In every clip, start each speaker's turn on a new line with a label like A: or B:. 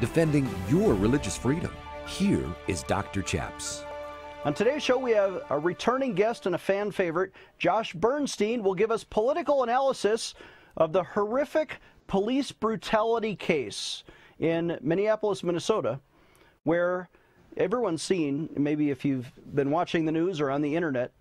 A: defending your religious freedom. Here is Dr. Chaps.
B: On today's show, we have a returning guest and a fan favorite. Josh Bernstein will give us political analysis of the horrific police brutality case in Minneapolis, Minnesota, where everyone's seen, maybe if you've been watching the news or on the internet,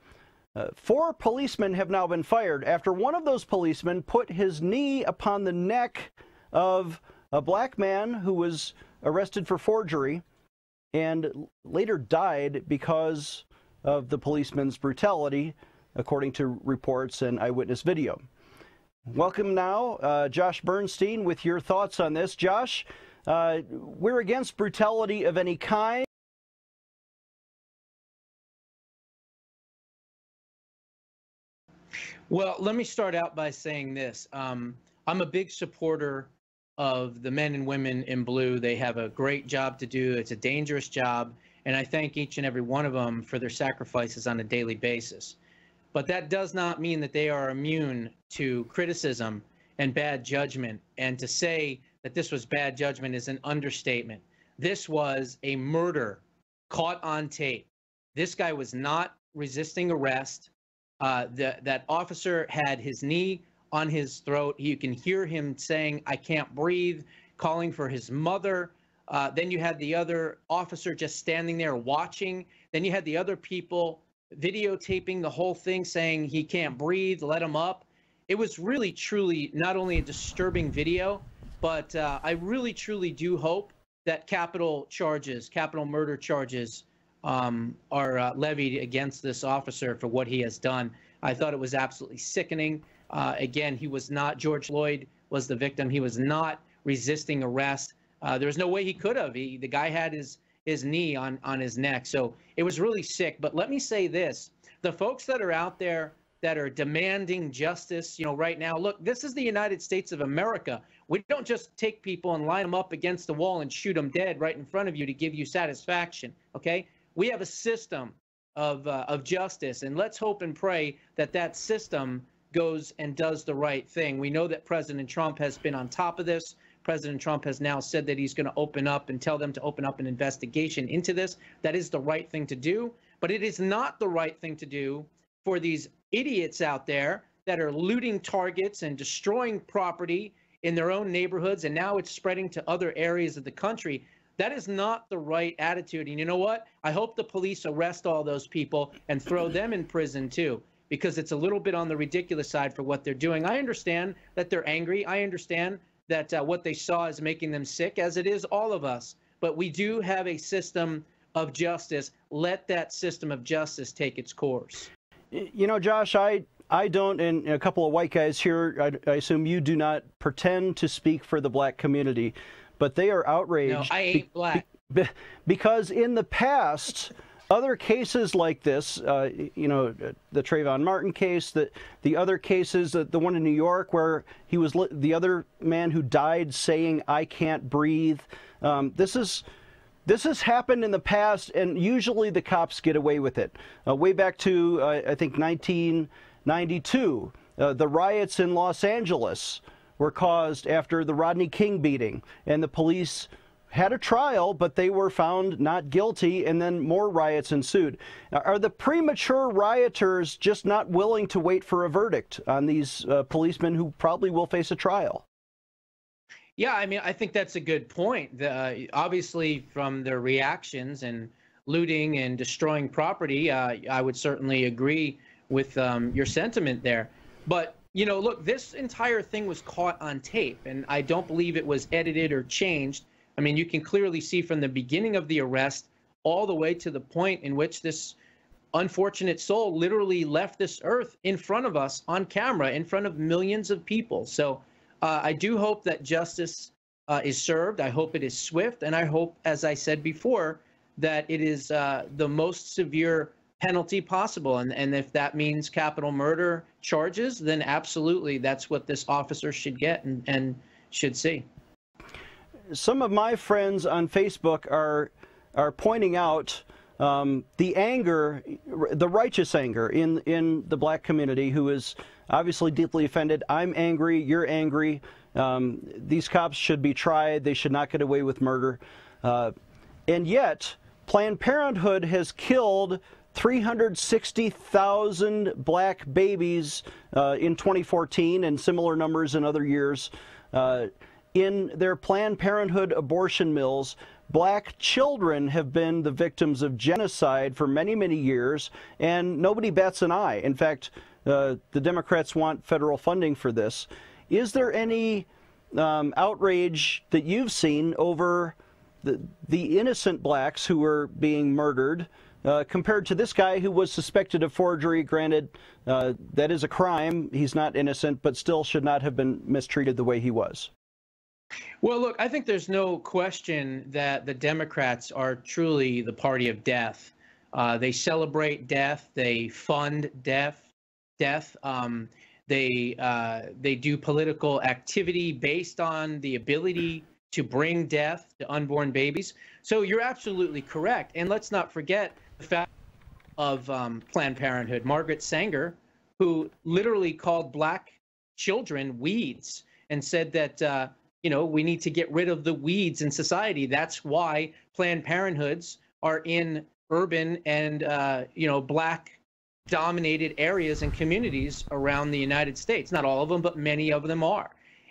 B: uh, four policemen have now been fired after one of those policemen put his knee upon the neck of a black man who was arrested for forgery and later died because of the policeman's brutality, according to reports and eyewitness video. Welcome now, uh, Josh Bernstein, with your thoughts on this. Josh, uh, we're against brutality of any kind.
C: Well, let me start out by saying this. Um, I'm a big supporter of the men and women in blue. They have a great job to do. It's a dangerous job. And I thank each and every one of them for their sacrifices on a daily basis. But that does not mean that they are immune to criticism and bad judgment. And to say that this was bad judgment is an understatement. This was a murder caught on tape. This guy was not resisting arrest. Uh, the, that officer had his knee on his throat. You can hear him saying, I can't breathe, calling for his mother. Uh, then you had the other officer just standing there watching. Then you had the other people videotaping the whole thing saying he can't breathe, let him up. It was really, truly not only a disturbing video, but uh, I really, truly do hope that capital charges, capital murder charges, um, are uh, levied against this officer for what he has done. I thought it was absolutely sickening. Uh, again, he was not, George Floyd was the victim. He was not resisting arrest. Uh, there was no way he could have. He, the guy had his, his knee on, on his neck. So it was really sick. But let me say this the folks that are out there that are demanding justice, you know, right now, look, this is the United States of America. We don't just take people and line them up against the wall and shoot them dead right in front of you to give you satisfaction. Okay? We have a system of, uh, of justice, and let's hope and pray that that system goes and does the right thing. We know that President Trump has been on top of this. President Trump has now said that he's going to open up and tell them to open up an investigation into this. That is the right thing to do. But it is not the right thing to do for these idiots out there that are looting targets and destroying property in their own neighborhoods. And now it's spreading to other areas of the country. That is not the right attitude. And you know what? I hope the police arrest all those people and throw them in prison too, because it's a little bit on the ridiculous side for what they're doing. I understand that they're angry. I understand that uh, what they saw is making them sick, as it is all of us. But we do have a system of justice. Let that system of justice take its course.
B: You know, Josh, I I don't, and a couple of white guys here, I, I, assume you do not pretend to speak for the black community but they are outraged.
C: No, I ain't black.
B: Be, because in the past, other cases like this, uh, you know, the Trayvon Martin case, the the other cases, uh, the one in New York where he was the other man who died saying "I can't breathe." Um, this is this has happened in the past, and usually the cops get away with it. Uh, way back to uh, I think 1992, uh, the riots in Los Angeles were caused after the Rodney King beating, and the police had a trial, but they were found not guilty, and then more riots ensued. Are the premature rioters just not willing to wait for a verdict on these uh, policemen who probably will face a trial?
C: Yeah, I mean, I think that's a good point. The, uh, obviously, from their reactions and looting and destroying property, uh, I would certainly agree with um, your sentiment there. But you know, look, this entire thing was caught on tape, and I don't believe it was edited or changed. I mean, you can clearly see from the beginning of the arrest all the way to the point in which this unfortunate soul literally left this earth in front of us on camera, in front of millions of people. So uh, I do hope that justice uh, is served. I hope it is swift, and I hope, as I said before, that it is uh, the most severe penalty possible. And, and if that means capital murder charges, then absolutely that's what this officer should get and, and should see.
B: Some of my friends on Facebook are, are pointing out um, the anger, the righteous anger in, in the black community who is obviously deeply offended. I'm angry, you're angry. Um, these cops should be tried. They should not get away with murder. Uh, and yet, Planned Parenthood has killed 360,000 black babies uh, in 2014 and similar numbers in other years. Uh, in their Planned Parenthood abortion mills, black children have been the victims of genocide for many, many years, and nobody bats an eye. In fact, uh, the Democrats want federal funding for this. Is there any um, outrage that you've seen over the, the innocent blacks who were being murdered? Uh, compared to this guy who was suspected of forgery. Granted, uh, that is a crime. He's not innocent, but still should not have been mistreated the way he was.
C: Well, look, I think there's no question that the Democrats are truly the party of death. Uh, they celebrate death. They fund death. Death. Um, they uh, they do political activity based on the ability to bring death to unborn babies. So you're absolutely correct. And let's not forget the fact of um, Planned Parenthood, Margaret Sanger, who literally called black children weeds and said that, uh, you know, we need to get rid of the weeds in society. That's why Planned Parenthoods are in urban and, uh, you know, black dominated areas and communities around the United States. Not all of them, but many of them are.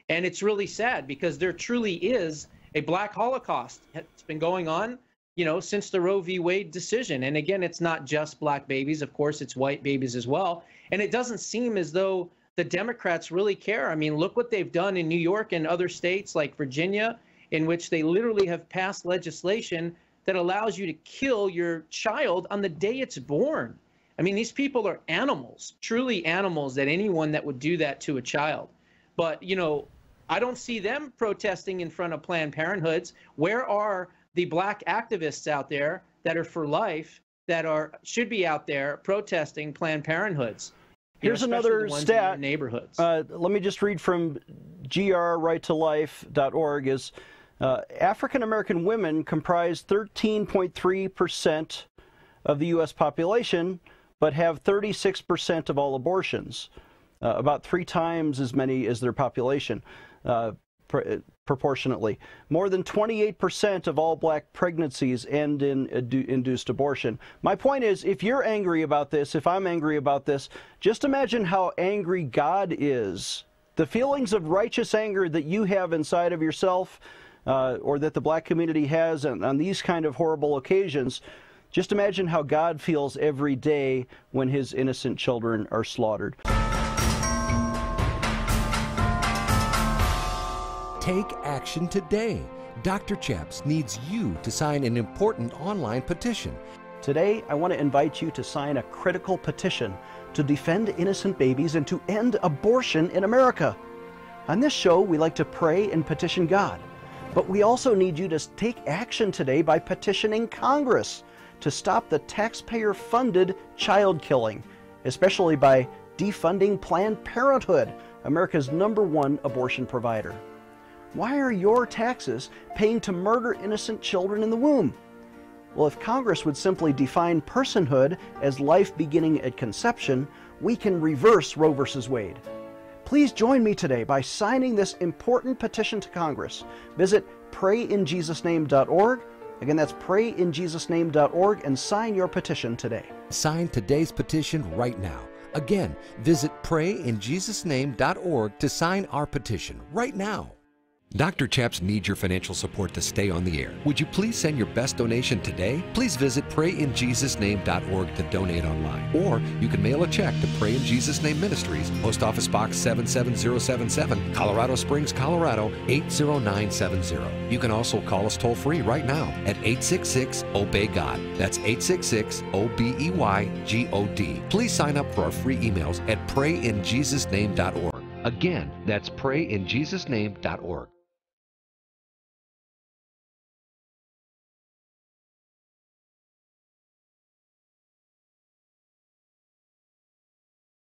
C: And it's really sad because there truly is a black Holocaust. It's been going on, you know, since the Roe v. Wade decision. And again, it's not just black babies. Of course, it's white babies as well. And it doesn't seem as though the Democrats really care. I mean, look what they've done in New York and other states like Virginia, in which they literally have passed legislation that allows you to kill your child on the day it's born. I mean, these people are animals, truly animals, that anyone that would do that to a child. But, you know, I don't see them protesting in front of Planned Parenthoods. Where are the black activists out there that are for life that are should be out there protesting Planned Parenthoods?
B: Here's
C: know,
B: another stat.
C: neighborhoods.
B: Uh, let me just read from grrighttolife.org. Is uh, African American women comprise 13.3 percent of the U.S. population, but have 36 percent of all abortions, uh, about three times as many as their population. Uh, pr proportionately. More than 28% of all black pregnancies end in induced abortion. My point is, if you're angry about this, if I'm angry about this, just imagine how angry God is. The feelings of righteous anger that you have inside of yourself, uh, or that the black community has on, on these kind of horrible occasions, just imagine how God feels every day when his innocent children are slaughtered.
A: Take action today. Dr. Chaps needs you to sign an important online petition.
B: Today, I want to invite you to sign a critical petition to defend innocent babies and to end abortion in America. On this show, we like to pray and petition God, but we also need you to take action today by petitioning Congress to stop the taxpayer funded child killing, especially by defunding Planned Parenthood, America's number one abortion provider. Why are your taxes paying to murder innocent children in the womb? Well, if Congress would simply define personhood as life beginning at conception, we can reverse Roe v. Wade. Please join me today by signing this important petition to Congress. Visit prayinjesusname.org. Again, that's prayinjesusname.org and sign your petition today.
A: Sign today's petition right now. Again, visit prayinjesusname.org to sign our petition right now. Dr. Chaps needs your financial support to stay on the air. Would you please send your best donation today? Please visit prayinjesusname.org to donate online. Or you can mail a check to Pray in Jesus Name Ministries, Post Office Box 77077, Colorado Springs, Colorado 80970. You can also call us toll free right now at 866 Obey God. That's 866 O B E Y G O D. Please sign up for our free emails at prayinjesusname.org. Again, that's prayinjesusname.org.